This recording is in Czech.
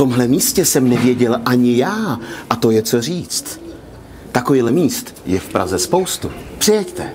tomhle místě jsem nevěděl ani já a to je co říct. Takovýhle míst je v Praze spoustu. Přijeďte.